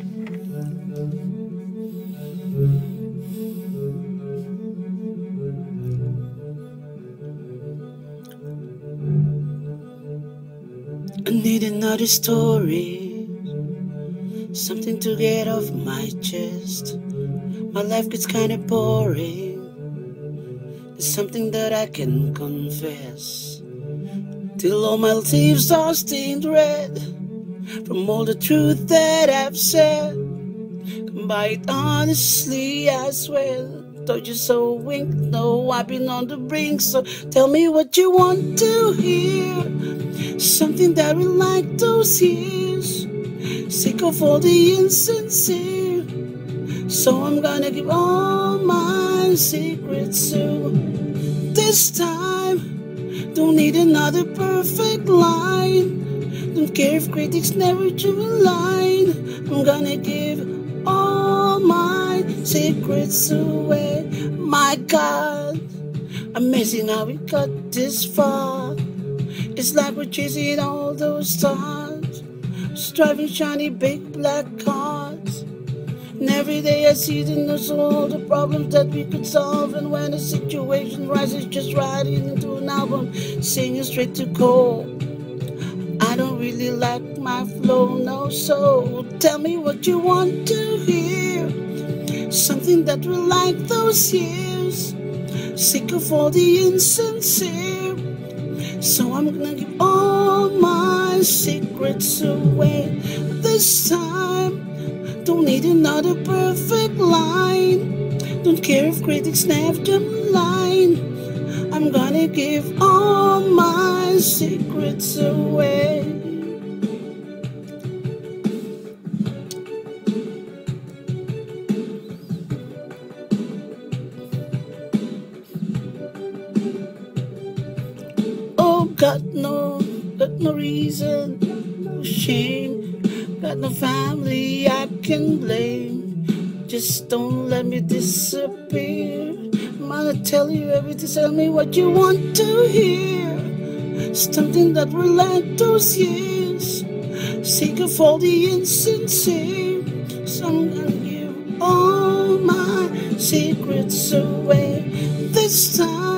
I need another story, something to get off my chest. My life gets kinda boring. It's something that I can confess. Till all my leaves are stained red from all the truth that I've said. Come by it honestly, I swear. Told you so, wink. No, I've been on the brink. So tell me what you want to hear. Something that we like those years. Sick of all the insincere. So I'm gonna give all my secrets to this time. Don't need another perfect line. If critics never drew a line. I'm gonna give all my secrets away. My God, amazing how we got this far. It's like we're chasing all those stars, driving shiny big black cars. And every day I see the news all the problems that we could solve. And when a situation rises, just writing into an album, singing straight to cold. Really like my flow, no. So tell me what you want to hear. Something that will like those years. Sick of all the insincere. So I'm gonna give all my secrets away this time. Don't need another perfect line. Don't care if critics left them line. I'm gonna give all my secrets away. Got no, got no reason, no shame, got no family I can blame. Just don't let me disappear. I'm gonna tell you everything, tell me what you want to hear. Something that will like those years. Sick of all the insincere. So I'm gonna give all my secrets away this time.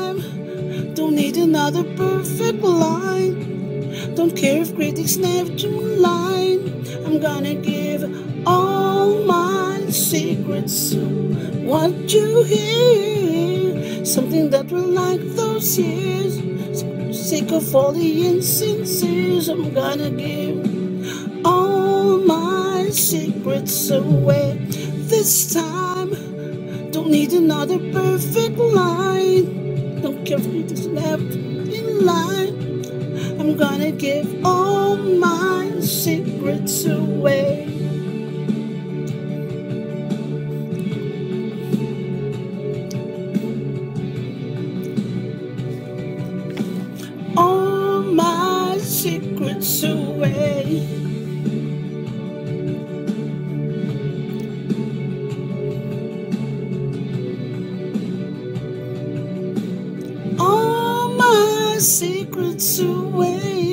Don't need another perfect line. Don't care if critics never do line. I'm gonna give all my secrets. What you hear, something that will like those years. Sick of all the insinceres. I'm gonna give all my secrets away this time. Don't need another perfect line. In line. I'm gonna give all my secrets away. All my secrets away. secrets away.